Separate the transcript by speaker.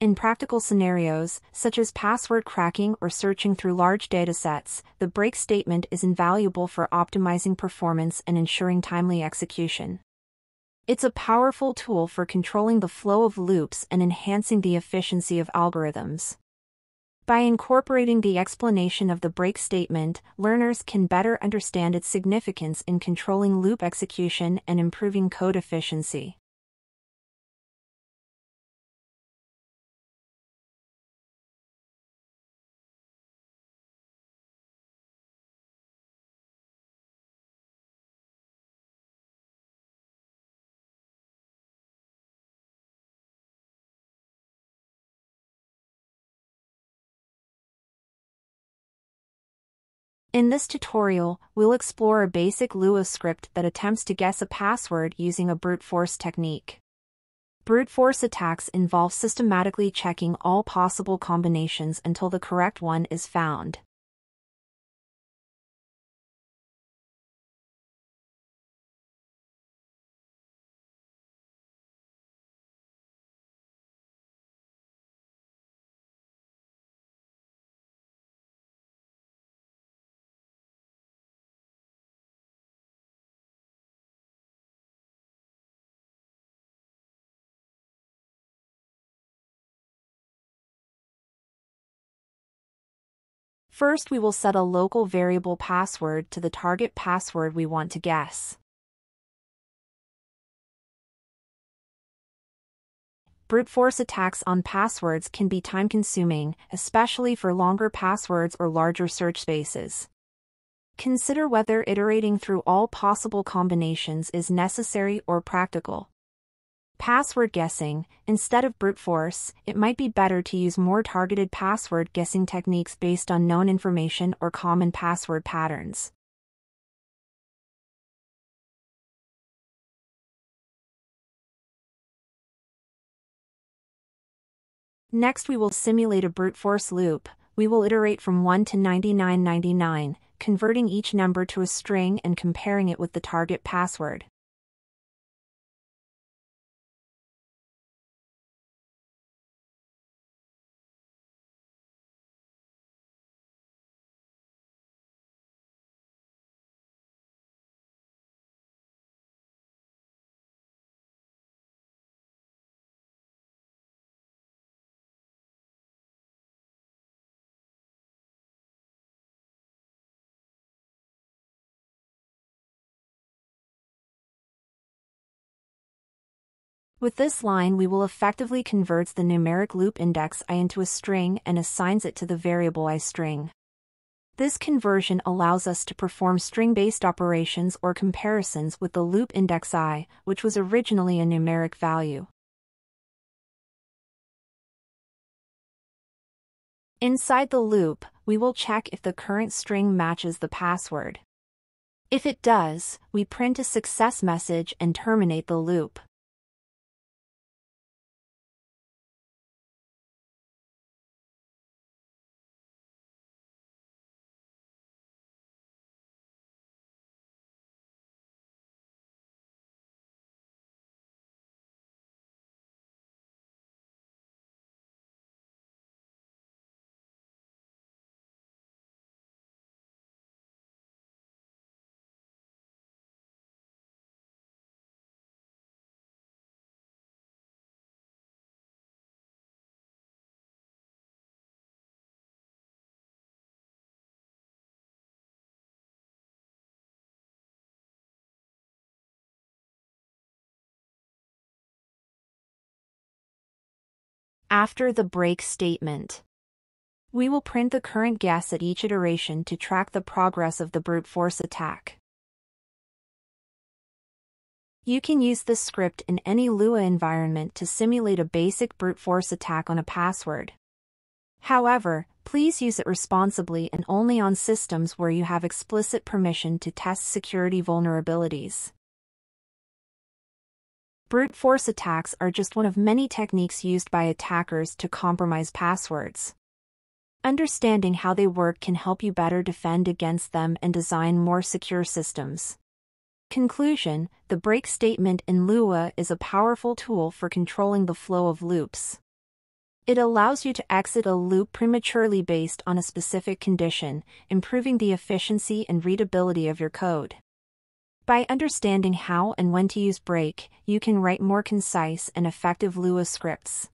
Speaker 1: In practical scenarios, such as password cracking or searching through large datasets, the break statement is invaluable for optimizing performance and ensuring timely execution. It's a powerful tool for controlling the flow of loops and enhancing the efficiency of algorithms. By incorporating the explanation of the break statement, learners can better understand its significance in controlling loop execution and improving code efficiency. In this tutorial, we'll explore a basic Lua script that attempts to guess a password using a brute force technique. Brute force attacks involve systematically checking all possible combinations until the correct one is found. First we will set a local variable password to the target password we want to guess. Brute force attacks on passwords can be time-consuming, especially for longer passwords or larger search spaces. Consider whether iterating through all possible combinations is necessary or practical password guessing, instead of brute force, it might be better to use more targeted password guessing techniques based on known information or common password patterns. Next we will simulate a brute force loop, we will iterate from 1 to 9999, converting each number to a string and comparing it with the target password. With this line we will effectively converts the numeric loop index i into a string and assigns it to the variable i string. This conversion allows us to perform string-based operations or comparisons with the loop index i, which was originally a numeric value. Inside the loop, we will check if the current string matches the password. If it does, we print a success message and terminate the loop. After the break statement. We will print the current guess at each iteration to track the progress of the brute force attack. You can use this script in any Lua environment to simulate a basic brute force attack on a password. However, please use it responsibly and only on systems where you have explicit permission to test security vulnerabilities. Brute force attacks are just one of many techniques used by attackers to compromise passwords. Understanding how they work can help you better defend against them and design more secure systems. Conclusion The break statement in Lua is a powerful tool for controlling the flow of loops. It allows you to exit a loop prematurely based on a specific condition, improving the efficiency and readability of your code. By understanding how and when to use break, you can write more concise and effective Lua scripts.